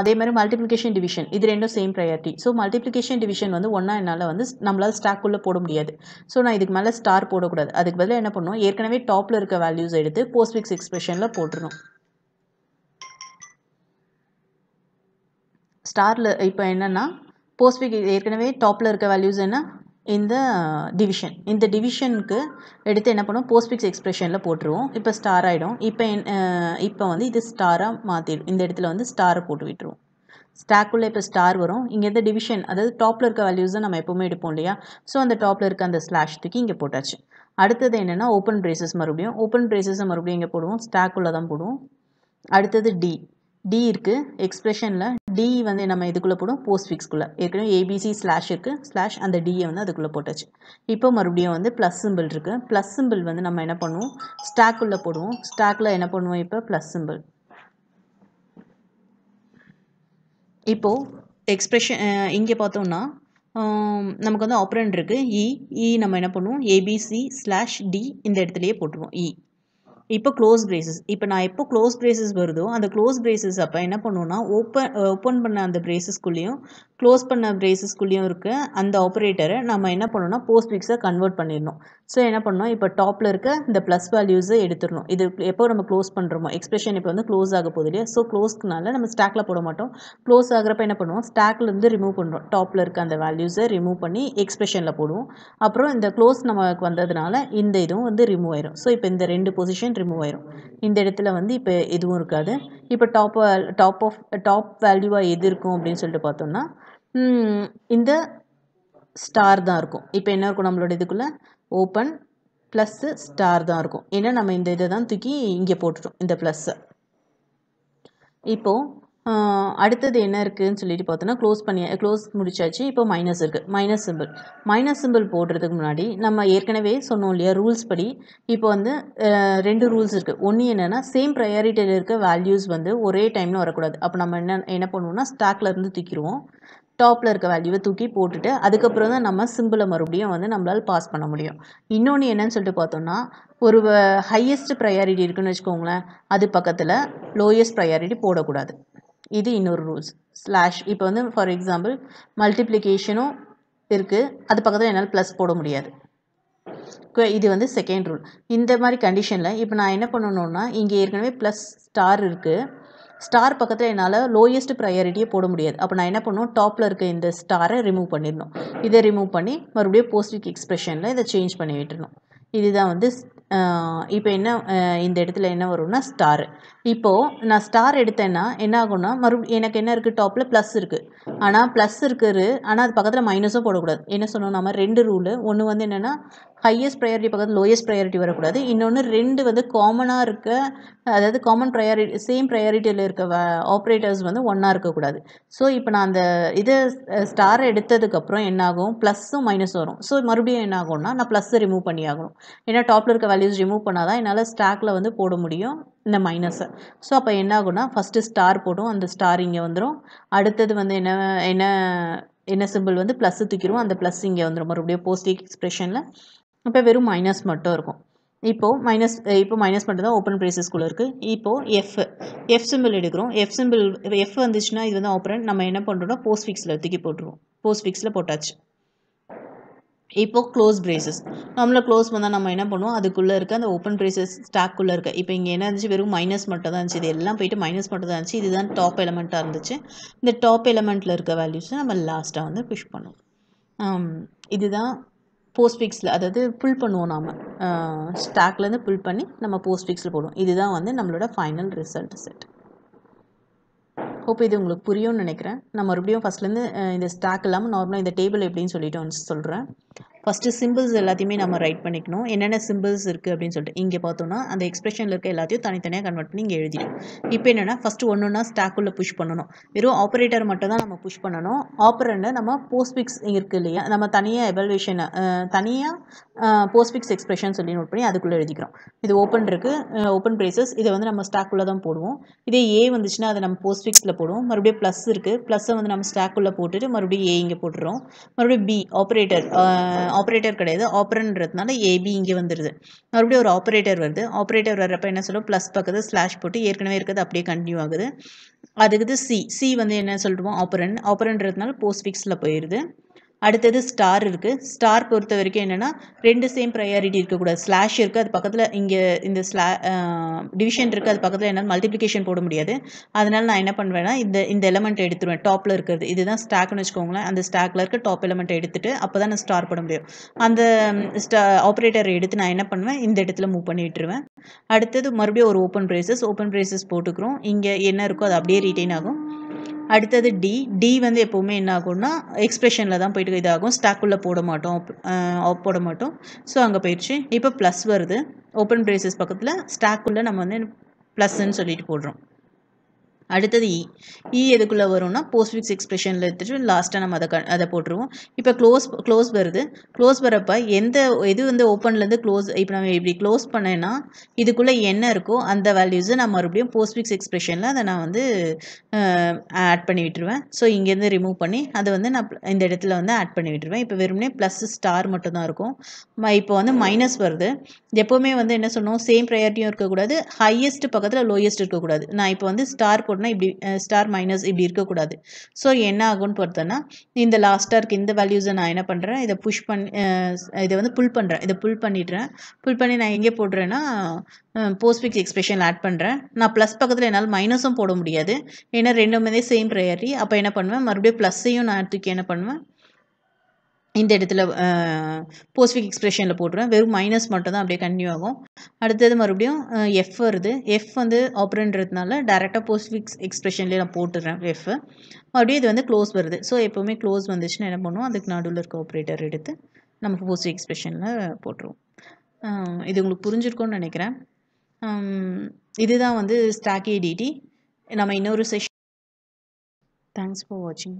அதே மாதிரி மல்டிப்ளிகேஷன் டிவிஷன் இது ரெண்டும் same priority so multiplication division வந்து ஒன்றா என்னால் வந்து நம்மளால் ஸ்டாக்குள்ளே போட முடியாது. ஸோ நான் இதுக்கு மேலே ஸ்டார் போடக்கூடாது. அதுக்கு பதிலாக என்ன பண்ணுவோம்? ஏற்கனவே டாப்பில் இருக்க வேல்யூஸ் எடுத்து போஸ்ட் ஃபிக்ஸ் எக்ஸ்பிரஷனில் போட்டுருணும் ஸ்டாரில் இப்போ என்னென்னா போஸ்ட்பிக் ஏற்கனவே டாப்பில் இருக்க வேல்யூஸ் என்ன? இந்த uh, டிவிஷன் இந்த டிவிஷனுக்கு எடுத்து என்ன பண்ணுவோம்? போஸ்ட்பிக்ஸ் எக்ஸ்பிரஷனில் போட்டுருவோம். இப்போ ஸ்டார் ஆகிடும் இப்போ என் uh, இப்போ வந்து இது ஸ்டாராக மாற்றிடும் இந்த இடத்துல வந்து ஸ்டாரை போட்டு விட்டுருவோம். ஸ்டாக்குள்ளே இப்போ ஸ்டார் வரும். இங்கே இந்த டிவிஷன் அதாவது டாப்பில் இருக்க வேல்யூஸை தான் நம்ம எப்போவுமே எடுப்போம் இல்லையா? ஸோ அந்த டாப்பில் இருக்க அந்த ஸ்லாஷ் தூக்கி இங்கே போட்டாச்சு. அடுத்தது என்னென்னா ஓப்பன் பிரேசஸ் மறுபடியும். ஓப்பன் ப்ரேசஸை மறுபடியும் இங்கே போடுவோம்? ஸ்டாக்குள்ளே தான் போடுவோம். அடுத்தது டி டி இருக்குது எக்ஸ்பிரஷனில் டி வந்து நம்ம இதுக்குள்ளே போடும் போஸ்ட் ஃபிக்ஸ்குள்ளே ஏற்கனவே ஏபிசி ஸ்லாஷ் இருக்குது ஸ்லாஷ் அந்த டியை வந்து அதுக்குள்ளே போட்டாச்சு. இப்போ மறுபடியும் வந்து ப்ளஸ் சிம்பிள் இருக்குது ப்ளஸ் சிம்பிள் வந்து நம்ம என்ன பண்ணுவோம்? ஸ்டாக்குள்ளே போடுவோம். ஸ்டாக்கில் என்ன பண்ணுவோம் இப்போ? ப்ளஸ் சிம்பிள் இப்போது எக்ஸ்பிரஷன் இங்கே பார்த்தோம்னா நமக்கு வந்து ஆப்ரண்ட் இருக்குது இ e, இ e நம்ம என்ன பண்ணுவோம்? ஏபிசி ஸ்லாஷ் டி இந்த இடத்துலையே போட்டுருவோம். இ இப்போ க்ளோஸ் பிரேசஸ் இப்போ நான் எப்போ க்ளோஸ் பிரேசஸ் வருதோ அந்த க்ளோஸ் பிரேசஸ் அப்போ என்ன பண்ணுவோன்னா ஓப்பன் ஓப்பன் பண்ண அந்த பிரேசஸ்குள்ளேயும் க்ளோஸ் பண்ண பிரேசஸ்குள்ளேயும் இருக்க அந்த ஆப்ரேட்டரை நம்ம என்ன பண்ணணும்னா போஸ்ட் ஃபிக்ஸை கன்வெர்ட் பண்ணிடணும். ஸோ என்ன பண்ணணும்? இப்போ டாப்பில் இருக்க இந்த ப்ளஸ் வேல்யூஸை எடுத்துடணும். இது எப்போ நம்ம க்ளோஸ் பண்ணுறோமோ எக்ஸ்பிரஷன் இப்போ வந்து க்ளோஸ் ஆக போகுது இல்லையா? ஸோ க்ளோஸ்க்குனால நம்ம ஸ்டாக்கில் போட மாட்டோம். க்ளோஸ் ஆகிறப்ப என்ன பண்ணுவோம்? ஸ்டாக்லேருந்து ரிமூவ் பண்ணுறோம் டாப்பில் இருக்க அந்த வேல்யூஸை ரிமூவ் பண்ணி எக்ஸ்பிரஷனில் போடுவோம். அப்புறம் இந்த க்ளோஸ் நமக்கு வந்ததுனால இந்த இதுவும் வந்து ரிமூவ் ஆயிரும். ஸோ இப்போ இந்த ரெண்டு பொசிஷன் ரிமூவ் ஆயிரும். இந்த இடத்துல வந்து இப்போ எதுவும் இருக்காது. இப்போ டாப் டாப் ஆஃப் டாப் வேல்யூவாக எது இருக்கும் அப்படின்னு சொல்லிட்டு பார்த்தோம்னா இந்த ஸ்டார் தான் இருக்கும். இப்போ என்ன இருக்கும் நம்மளோட இதுக்குள்ளே? ஓப்பன் ப்ளஸ்ஸு ஸ்டார் தான் இருக்கும். ஏன்னா நம்ம இந்த இதை தான் தூக்கி இங்கே போட்டுட்டோம் இந்த ப்ளஸ்ஸை இப்போது அடுத்தது என்ன இருக்குதுன்னு சொல்லிட்டு பார்த்தோன்னா க்ளோஸ் பண்ணி க்ளோஸ் முடிச்சாச்சு. இப்போ மைனஸ் இருக்குது மைனஸ் சிம்பிள் மைனஸ் சிம்பிள் போடுறதுக்கு முன்னாடி நம்ம ஏற்கனவே சொன்னோம் இல்லையா ரூல்ஸ் படி. இப்போ வந்து ரெண்டு ரூல்ஸ் இருக்குது ஒன்று என்னென்னா சேம் ப்ரையாரிட்டியில் இருக்க வேல்யூஸ் வந்து ஒரே டைமில் வரக்கூடாது. அப்போ நம்ம என்ன என்ன பண்ணுவோம்னா ஸ்டாக்ல இருந்து தூக்கிடுவோம். டாப்பில் இருக்க வேல்யூவை தூக்கி போட்டுட்டு அதுக்கப்புறம் தான் நம்ம சிம்பிளை மறுபடியும் வந்து நம்மளால் பாஸ் பண்ண முடியும். இன்னொன்று என்னன்னு சொல்லிட்டு பார்த்தோம்னா ஒரு ஹையஸ்ட் ப்ரையாரிட்டி இருக்குன்னு வச்சுக்கோங்களேன் அது பக்கத்தில் லோயஸ்ட் ப்ரையாரிட்டி போடக்கூடாது. இது இன்னொரு ரூல்ஸ் ஸ்லாஷ் இப்போ வந்து ஃபார் எக்ஸாம்பிள் மல்டிப்ளிகேஷனும் இருக்குது அது பக்கத்தில் என்னால் ப்ளஸ் போட முடியாது. இது வந்து செகண்ட் ரூல் இந்த மாதிரி கண்டிஷனில் இப்போ நான் என்ன பண்ணணும்னா இங்கே ஏற்கனவே ப்ளஸ் ஸ்டார் இருக்குது ஸ்டார் பக்கத்தில் என்னால் லோயஸ்ட் ப்ரையாரிட்டியே போட முடியாது. அப்போ நான் என்ன பண்ணுவோம் டாப்பில் இருக்க இந்த ஸ்டாரை ரிமூவ் பண்ணிடணும். இதை ரிமூவ் பண்ணி மறுபடியும் போஸ்டிக் எக்ஸ்பிரஷனில் இதை சேஞ்ச் பண்ணி விட்டுறணும் இதுதான் வந்து இப்போ என்ன இந்த இடத்துல என்ன வரும்னா ஸ்டாரு இப்போது நான் ஸ்டார் எடுத்தேன்னா என்ன ஆகும்னா மறுபடியும் எனக்கு என்ன இருக்குது டாப்பில் ப்ளஸ் இருக்குது ஆனால் ப்ளஸ் இருக்குது ஆனால் அது பக்கத்தில் மைனஸும் போடக்கூடாது. என்ன சொன்னோம்? நம்ம ரெண்டு ரூலு ஒன்று வந்து என்னென்னா ஹையஸ்ட் ப்ரையாரிட்டி பக்கத்தில் லோயஸ்ட் ப்ரையாரிட்டி வரக்கூடாது. இன்னொன்று ரெண்டு வந்து காமனாக இருக்க அதாவது காமன் ப்ரையாரிட்டி சேம் ப்ரையாரிட்டியில் இருக்க ஆப்ரேட்டர்ஸ் வந்து ஒன்றா இருக்கக்கூடாது. ஸோ இப்போ நான் அந்த இதை ஸ்டாரை எடுத்ததுக்கப்புறம் என்னாகும் ப்ளஸ்ஸும் மைனஸ் வரும். ஸோ மறுபடியும் என்ன ஆகும்னா நான் ப்ளஸ்ஸை ரிமூவ் பண்ணி ஆகணும் ஏன்னா டாப்பில் இருக்க வேல்யூஸ் ரிமூவ் பண்ணால் தான் என்னால் ஸ்டாக்கில் வந்து போட முடியும். இந்த மைனஸை ஸோ அப்போ என்ன ஆகும்னா ஃபஸ்ட்டு ஸ்டார் போடும் அந்த ஸ்டார் இங்கே வந்துடும் அடுத்தது வந்து என்ன என்ன என்ன சிம்பிள் வந்து ப்ளஸ் தூக்கிடுவோம் அந்த ப்ளஸ் இங்கே வந்துடும் மறுபடியும் போஸ்டிக் எக்ஸ்பிரஷனில் இப்போ வெறும் மைனஸ் மட்டும் இருக்கும். இப்போது மைனஸ் இப்போ மைனஸ் மட்டும் தான் ஓப்பன் ப்ரைஸஸ்குள்ளே இருக்குது இப்போது எஃப் எஃப் சிம்பிள் எடுக்கிறோம். எஃப் சிம்பிள் எஃப் வந்துச்சுன்னா இது வந்து ஆப்பரண்ட் நம்ம என்ன பண்ணுறோம்னா போஸ்ட் ஃபிக்ஸில் தூக்கி போட்டுருவோம். போஸ்ட் ஃபிக்ஸில் போட்டாச்சு. இப்போது க்ளோஸ் ப்ரேசஸ் நம்மளை க்ளோஸ் பண்ணால் நம்ம என்ன பண்ணுவோம்? அதுக்குள்ளே இருக்க அந்த ஓப்பன் பிரேசஸ் ஸ்டாக்குள்ளே இருக்க. இப்போ இங்கே என்ன இருந்துச்சு? வெறும் மைனஸ் மட்டும் தான் இருந்துச்சு. இது எல்லாம் போயிட்டு மைனஸ் மட்டும் தான் இருந்துச்சு. இதுதான் டாப் எலமெண்ட்டாக இருந்துச்சு. இந்த டாப் எலமெண்ட்டில் இருக்க வேல்யூஸை நம்ம லாஸ்ட்டாக வந்து புஷ் பண்ணுவோம். இதுதான் போஸ்ட் ஃபிக்ஸில் அதாவது புல் பண்ணுவோம் நாம். ஸ்டாக்லேருந்து புல் பண்ணி நம்ம போஸ்ட் ஃபிக்ஸில் போடுவோம். இதுதான் வந்து நம்மளோட ஃபைனல் ரிசல்ட் செட் ஹோப் இது உங்களுக்கு புரியும்னு நினைக்கிறேன். நான் மறுபடியும் ஃபஸ்ட்லேருந்து இந்த ஸ்டாக் இல்லாமல் நார்மலாக இந்த டேபிள் எப்படின்னு சொல்லிட்டு வந்து சொல்கிறேன் ஃபஸ்ட்டு சிம்பிள்ஸ் எல்லாத்தையுமே நம்ம ரைட் பண்ணிக்கணும். என்னென்ன சிம்பிள்ஸ் இருக்குது அப்படின்னு சொல்லிட்டு இங்கே பார்த்தோம்னா அந்த எக்ஸ்பிரஷனில் இருக்க எல்லாத்தையும் தனித்தனியாக கன்வெர்ட் பண்ணி இங்கே எழுதிடும். இப்போ என்னென்னா ஃபஸ்ட்டு ஒன்று ஒன்றா ஸ்டாக்குள்ளே புஷ் பண்ணணும். வெறும் ஆப்ரேட்டர் மட்டும் தான் நம்ம புஷ் பண்ணணும். ஆப்ரண்ட்டை நம்ம போஸ்ட்பிக்ஸ் இருக்குது இல்லையா நம்ம தனியாக எவல்வேஷனை தனியாக போஸ்ட்பிக்ஸ் எக்ஸ்பிரஷன் சொல்லி நோட் பண்ணி அதுக்குள்ளே எழுதிக்கிறோம். இது ஓப்பன் இருக்குது ஓப்பன் ப்ரேசஸ் இதை வந்து நம்ம ஸ்டாக்குள்ளே தான் போடுவோம். இதே ஏ வந்துச்சுன்னா அதை நம்ம போஸ்ட்பிக்ஸில் போடுவோம். மறுபடியும் ப்ளஸ் இருக்குது ப்ளஸ்ஸை வந்து நம்ம ஸ்டாக்குள்ளே போட்டுட்டு மறுபடியும் ஏ இங்கே போட்டுறோம். மறுபடியும் பி ஆப்ரேட்டர் ஆப்ரேட்டர் கிடையாது. ஆப்ரன்றதுனால ஏபி இங்கே வந்துடுது மறுபடியும் ஒரு ஆப்ரேட்டர் வருது. ஆப்ரேட்டர் வர்றப்ப என்ன சொல்லுவோம் ப்ளஸ் பக்கத்தில் ஸ்லாஷ் போட்டு ஏற்கனவே இருக்கிறது அப்படியே கண்டினியூ ஆகுது. அதுக்கு சி சி வந்து என்ன சொல்லுவோம் ஆப்பரன் ஆப்ரன்றதுனால போஸ்ட் ஃபிக்ஸில் போயிடுது அடுத்தது ஸ்டார் இருக்குது ஸ்டார் பொறுத்த வரைக்கும் என்னென்னா ரெண்டு சேம் ப்ரையாரிட்டி இருக்கக்கூடாது. ஸ்லாஷ் இருக்குது அது பக்கத்தில் இங்கே இந்த ஸ்லா டிவிஷன் இருக்குது அது பக்கத்தில் என்னால் மல்டிப்ளிகேஷன் போட முடியாது. அதனால் நான் என்ன பண்ணுவேன்னா இந்த இந்த எலமெண்ட் எடுத்துருவேன். டாப்பில் இருக்கிறது. இதுதான் ஸ்டாக்னு வச்சுக்கோங்களேன். அந்த ஸ்டாக்கில் இருக்க டாப் எலமெண்ட்டை எடுத்துகிட்டு அப்போ தான் நான் ஸ்டார் போட முடியும். அந்த ஸ்டா ஆப்ரேட்டர் எடுத்து நான் என்ன பண்ணுவேன் இந்த இடத்துல மூவ் பண்ணி விட்டுருவேன். அடுத்தது மறுபடியும் ஒரு ஓப்பன் ப்ரைசஸ் ஓப்பன் ப்ரைசஸ் போட்டுக்கிறோம். இங்கே என்ன இருக்கோ அது அப்படியே ரீட்டைன் ஆகும். அடுத்தது டி டி வந்து எப்போவுமே என்ன ஆகும்னா எக்ஸ்பிரஷனில் தான் போயிட்டு இதாகும். ஸ்டாக்குள்ளே போட மாட்டோம். ஆஃப் போட மாட்டோம். ஸோ அங்கே போயிடுச்சு. இப்போ ப்ளஸ் வருது. ஓப்பன் ப்ரேசஸ் பக்கத்தில் ஸ்டாக்குள்ளே நம்ம வந்து ப்ளஸ்ன்னு சொல்லிட்டு போடுறோம். அடுத்தது e. e இ இ எதுக்குள்ளே வரும்னா போஸ்ட்ஃபிக்ஸ் எக்ஸ்பிரஷனில் எடுத்துகிட்டு லாஸ்ட்டாக நம்ம அதை க அதை போட்டுருவோம். இப்போ க்ளோஸ் க்ளோஸ் வருது. க்ளோஸ் வரப்போ எந்த இது வந்து ஓப்பன்லேருந்து க்ளோஸ் இப்போ நம்ம இப்படி க்ளோஸ் பண்ணேன்னா இதுக்குள்ளே என்ன இருக்கோ அந்த வேல்யூஸை நான் மறுபடியும் போஸ்ட்ஃபிக்ஸ் எக்ஸ்பிரஷனில் அதை நான் வந்து ஆட் பண்ணி விட்டுருவேன். ஸோ இங்கேருந்து ரிமூவ் பண்ணி அதை வந்து நான் இந்த இடத்துல வந்து ஆட் பண்ணி விட்டுருவேன். இப்போ வெறுமனே ப்ளஸ் ஸ்டார் மட்டும் தான் இருக்கும். இப்போ வந்து மைனஸ் வருது. எப்போவுமே வந்து என்ன சொன்னோம் சேம் ப்ரையாரிட்டியும் இருக்கக்கூடாது. ஹையஸ்ட் பக்கத்தில் லோயஸ்ட் இருக்கக்கூடாது. நான் இப்போ வந்து ஸ்டார் போட்டேன்னா இப்படி ஸ்டார் மைனஸ் இப்படி இருக்கக்கூடாது. ஸோ என்ன ஆகும்னு பார்த்தோன்னா இந்த லாஸ்ட்டாக இருக்க இந்த வேல்யூஸை நான் என்ன பண்ணுறேன் இதை புஷ் பண்ணி இதை வந்து புல் பண்ணுறேன் இதை புல் பண்ணிடுறேன். புல் பண்ணி நான் எங்கே போடுறேன்னா போஸ்ட்பிக்ஸ் எக்ஸ்பிரஷன் ஆட் பண்ணுறேன் நான் ப்ளஸ் பக்கத்தில் என்னால் மைனஸும் போட முடியாது. ஏன்னா ரெண்டுமே சேம் ப்ரையாரிட்டி அப்போ என்ன பண்ணுவேன்? மறுபடியும் ப்ளஸ்ஸையும் நான் தூக்கி என்ன பண்ணுவேன்? இந்த இடத்துல போஸ்ட்ஃபிக் எக்ஸ்ப்ரெஷனில் போட்டுருவேன். வெறும் மைனஸ் மட்டும் தான் அப்படியே கன்டினியூ ஆகும். அடுத்தது மறுபடியும் எஃப் வருது. எஃப் வந்து ஆப்ரன்றதுனால டேரெக்டாக போஸ்ட்ஃபிக்ஸ் எக்ஸ்ப்ரெஷன்லேயே நான் போட்டுடுறேன் எஃப் மறுபடியும் இது வந்து க்ளோஸ் வருது. ஸோ எப்போவுமே க்ளோஸ் வந்துச்சுன்னா என்ன பண்ணுவோம்? அதுக்கு நடுவில் இருக்க ஆப்ரேட்டர் எடுத்து நம்ம போஸ்ட் எக்ஸ்ப்ரெஷனில் போட்டுருவோம். இது உங்களுக்கு புரிஞ்சிருக்கோன்னு நினைக்கிறேன். இதுதான் வந்து ஸ்டாக் ஏடிடி நம்ம இன்னொரு செஷன் தேங்க்ஸ் ஃபார் வாட்சிங்